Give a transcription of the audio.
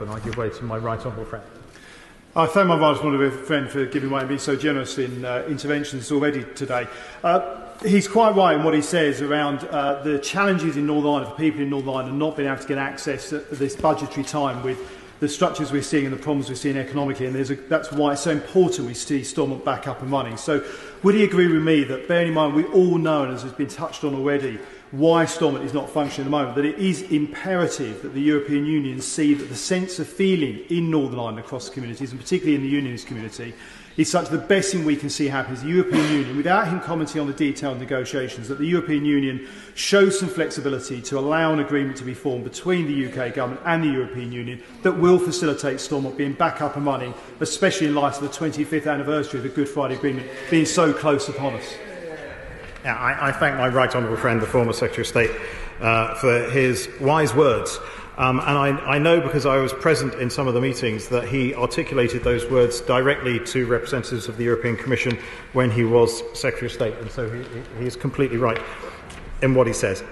and I give way to my right honourable friend. I thank my right honourable friend for giving way and being so generous in uh, interventions already today. Uh, he's quite right in what he says around uh, the challenges in Northern Ireland for people in Northern Ireland not being able to get access at this budgetary time with the structures we're seeing and the problems we're seeing economically, and a, that's why it's so important we see Stormont back up and running. So would he agree with me that, bearing in mind, we all know, and as has been touched on already, why Stormont is not functioning at the moment, that it is imperative that the European Union see that the sense of feeling in Northern Ireland across communities, and particularly in the unionist community, is such the best thing we can see happen is the European Union, without him commenting on the detailed negotiations, that the European Union shows some flexibility to allow an agreement to be formed between the UK government and the European Union that will will facilitate Stormont being back up and running, especially in light of the 25th anniversary of the Good Friday Agreement being so close upon us. Yeah, I, I thank my right honourable friend, the former Secretary of State, uh, for his wise words. Um, and I, I know because I was present in some of the meetings that he articulated those words directly to representatives of the European Commission when he was Secretary of State. And so he, he is completely right in what he says.